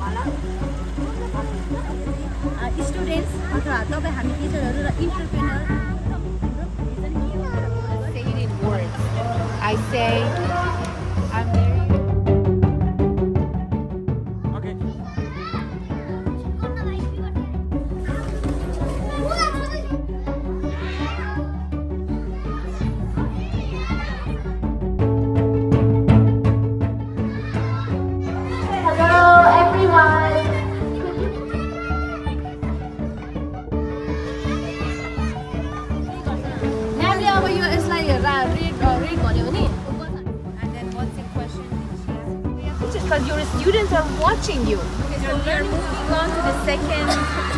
वाला स्टुडेन्ट्स अथवा तपाईँ हामी टिचरहरू र entrepreneur I say Because your students are watching you. Okay, so we are moving on to the second